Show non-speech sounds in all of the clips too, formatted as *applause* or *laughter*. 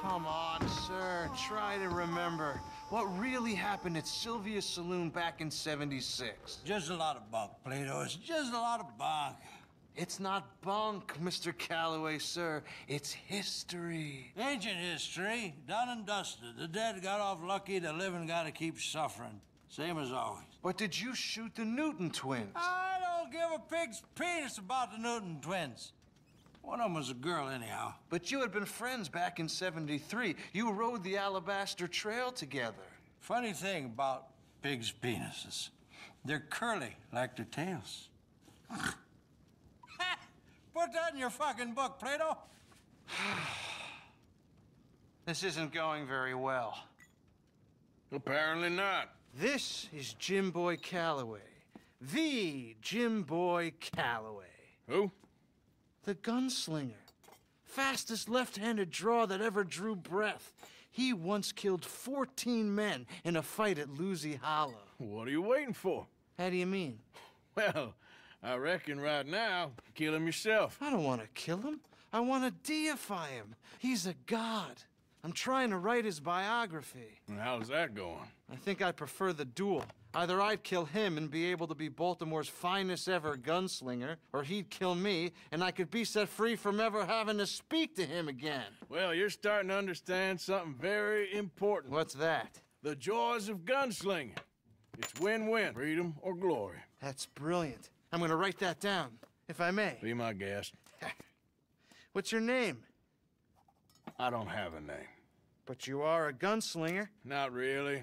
Come on, sir. Try to remember. What really happened at Sylvia's Saloon back in 76? Just a lot of bunk, Plato. It's just a lot of bunk. It's not bunk, Mr. Calloway, sir. It's history. Ancient history, done and dusted. The dead got off lucky, the living gotta keep suffering. Same as always. But did you shoot the Newton twins? I don't give a pig's penis about the Newton twins. One of them was a girl, anyhow. But you had been friends back in 73. You rode the Alabaster Trail together. Funny thing about pigs' penises. They're curly like their tails. *laughs* Put that in your fucking book, Plato. *sighs* This isn't going very well. Apparently not. This is Jim Boy Calloway. The Jim Boy Calloway. Who? The gunslinger. Fastest left-handed draw that ever drew breath. He once killed 14 men in a fight at Lucy Hollow. What are you waiting for? How do you mean? Well, I reckon right now, kill him yourself. I don't want to kill him. I want to deify him. He's a god. I'm trying to write his biography. And how's that going? I think I prefer the duel. Either I'd kill him and be able to be Baltimore's finest ever gunslinger, or he'd kill me and I could be set free from ever having to speak to him again. Well, you're starting to understand something very important. What's that? The joys of gunslinging. It's win-win, freedom or glory. That's brilliant. I'm gonna write that down, if I may. Be my guest. *laughs* What's your name? I don't have a name. But you are a gunslinger. Not really.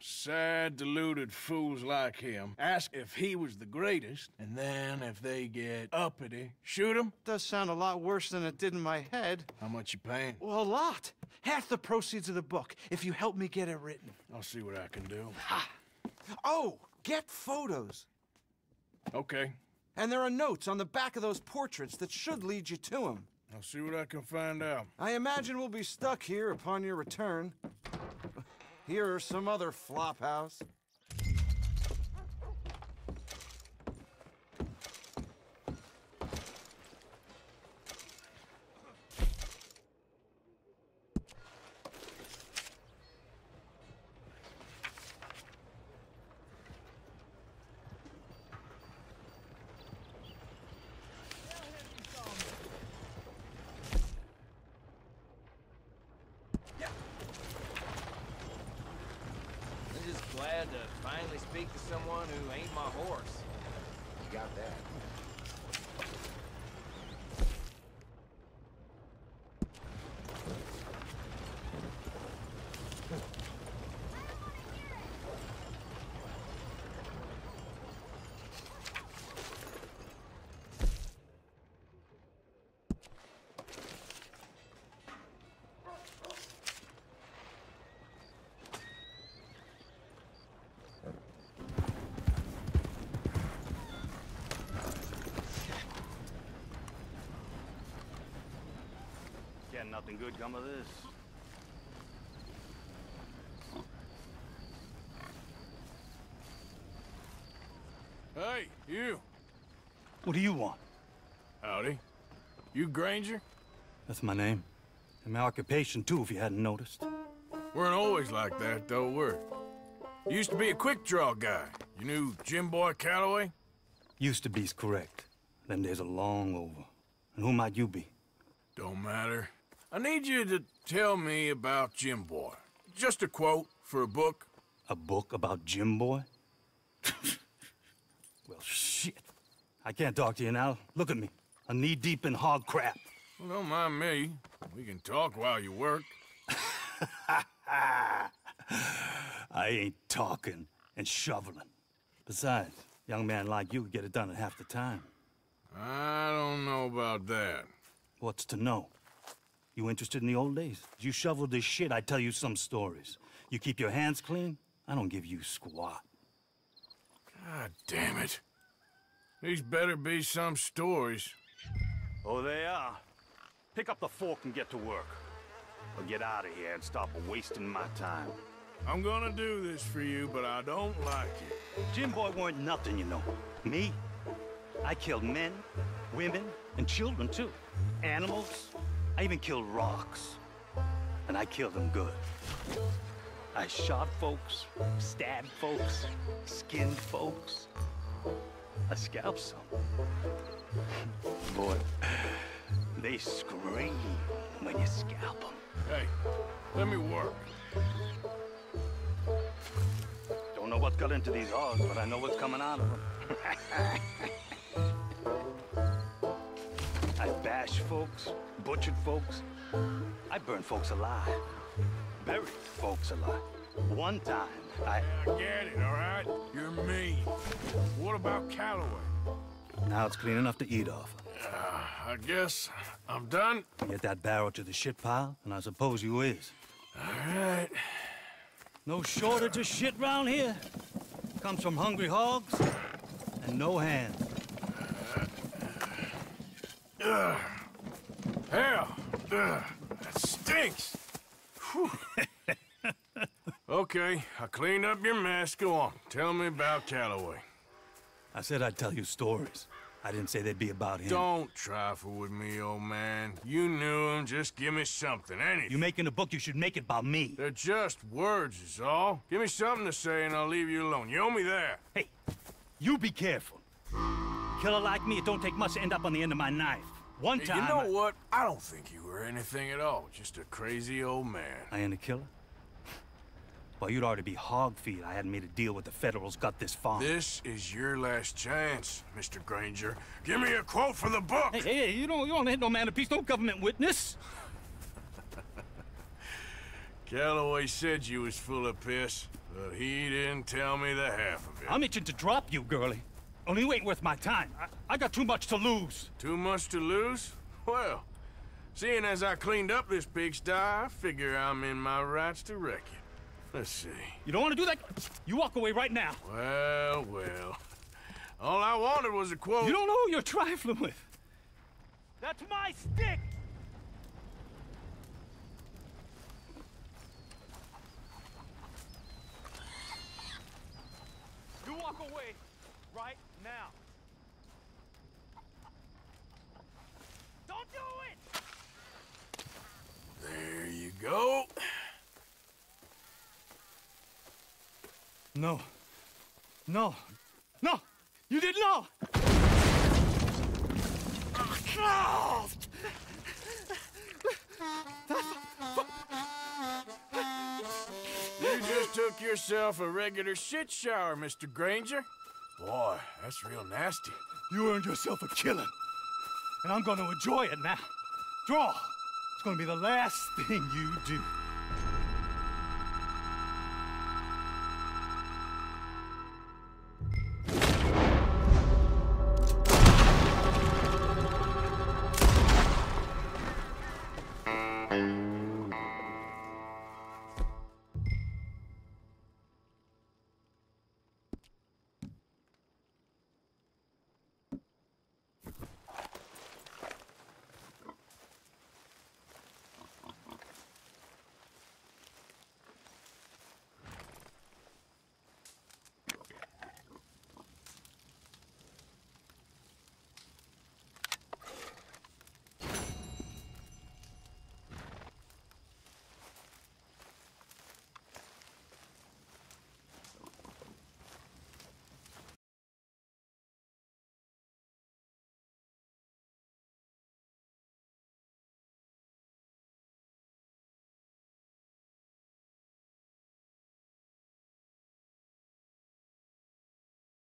sad, deluded fools like him, ask if he was the greatest, and then if they get uppity, shoot him? does sound a lot worse than it did in my head. How much you paying? Well, a lot. Half the proceeds of the book, if you help me get it written. I'll see what I can do. Ha! Oh, get photos. Okay, And there are notes on the back of those portraits that should lead you to him. I'll see what I can find out. I imagine we'll be stuck here upon your return. Here are some other flop house. I'm just glad to finally speak to someone who ain't my horse. You got that? Can nothing good come of this? Hey, you. What do you want? Howdy. You Granger? That's my name. And my occupation, too, if you hadn't noticed. Weren't always like that, though, were You used to be a quick draw guy. You knew Jim Boy Calloway? Used to be's correct. Them days are long over. And who might you be? Don't matter. I need you to tell me about Jim Boy. Just a quote for a book. A book about Jim Boy? *laughs* well, shit. I can't talk to you now. Look at me. I'm knee-deep in hog crap. Well, don't mind me. We can talk while you work. *laughs* I ain't talking and shoveling. Besides, young man like you could get it done in half the time. I don't know about that. What's to know? You interested in the old days? You shoveled this shit, I tell you some stories. You keep your hands clean, I don't give you squat. God damn it. These better be some stories. Oh, they are. Pick up the fork and get to work. Or get out of here and stop wasting my time. I'm gonna do this for you, but I don't like it. Jim Boy weren't nothing, you know. Me? I killed men, women, and children, too. Animals. I even killed rocks. And I killed them good. I shot folks, stabbed folks, skinned folks. I scalped some. Boy, they scream when you scalp them. Hey, let me work. Don't know what got into these hogs, but I know what's coming out of them. *laughs* I bash folks, butchered folks. I burned folks alive. Buried folks alive. One time, I... I get it, all right? You're mean. What about Calloway? Now it's clean enough to eat off. Uh, I guess I'm done. Get that barrel to the shit pile, and I suppose you is. All right. No shortage of shit round here. Comes from hungry hogs and no hands. Ugh. Hell, ugh, that stinks. *laughs* Okay, I cleaned up your mess. Go on, tell me about Calloway. I said I'd tell you stories. I didn't say they'd be about him. Don't trifle with me, old man. You knew him. Just give me something, anything. You're making a book, you should make it about me. They're just words, is all. Give me something to say, and I'll leave you alone. You owe me that. Hey, you be careful. Killer like me, it don't take much to end up on the end of my knife. One time. You know I... what? I don't think you were anything at all. Just a crazy old man. I ain't a killer? Well, you'd already be hog feed. I hadn't made a deal with the Federals, got this far. This is your last chance, Mr. Granger. Give me a quote for the book. Hey, hey, you don't, you don't hit no man of peace, no government witness. *laughs* Calloway said you was full of piss, but he didn't tell me the half of it. I'm itching to drop you, girlie. Only you ain't worth my time. I, I got too much to lose. Too much to lose? Well, seeing as I cleaned up this pigsty, I figure I'm in my rights to wreck it. Let's see. You don't want to do that? You walk away right now. Well, well. All I wanted was a quote. You don't know who you're trifling with. That's my stick! You walk away right now. Don't do it! There you go. No. No. No! You didn't know! You just took yourself a regular shit shower, Mr. Granger. Boy, that's real nasty. You earned yourself a killing. And I'm gonna enjoy it now. Draw! It's gonna be the last thing you do.